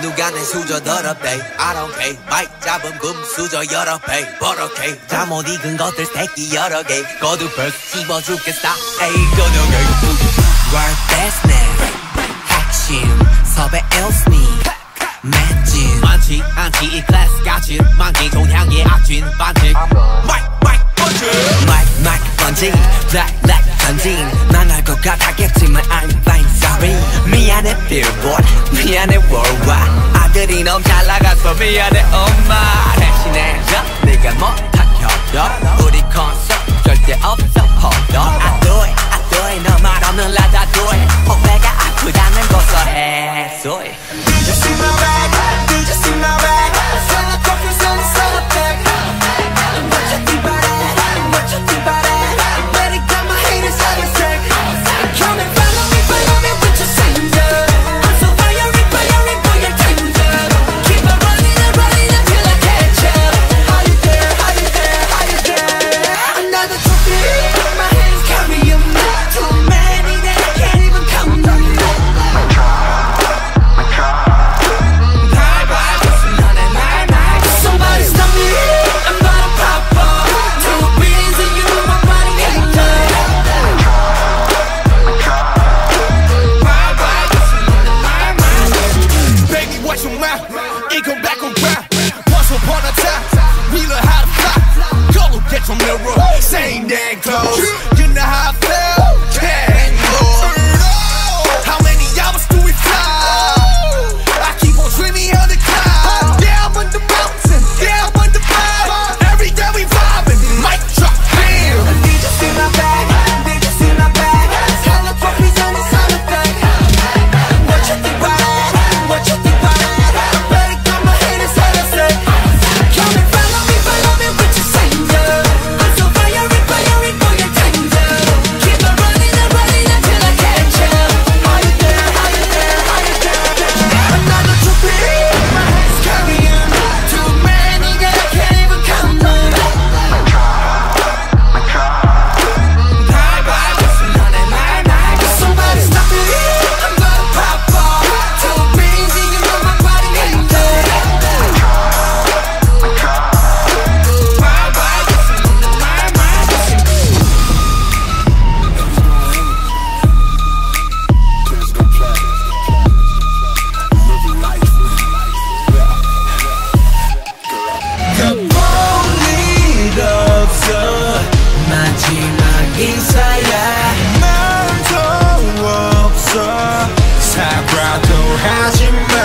누가 내 수저 더럽대 I don't pay 마이크 잡은 금 수저 여러 배. 버럭해 잠못 익은 것들 새끼 여러 개. 거두 벌 씹어 죽겠다. 에이 거두개. Work that's now 핵심. 섭외 els니 맷진 많지 않지. 이 클래스 같이 만기 종향의 악진. 반칙. 마이크 마이크 번지. 마이크 마이크 번지. 블랙 블랙 전진 난알 것 같았겠지만 I'm fine sorry 미안해 billboard. 미안해 worldwide. 아들이 너무 잘 나가서 미안해 엄마. 대신해줘 네가 못한 협력 우리 콘서트 절대 없어 hold on 하지마